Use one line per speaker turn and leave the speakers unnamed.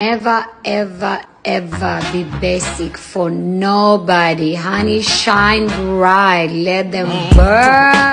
Never, ever, ever be basic for nobody. Honey, shine bright. Let them burn.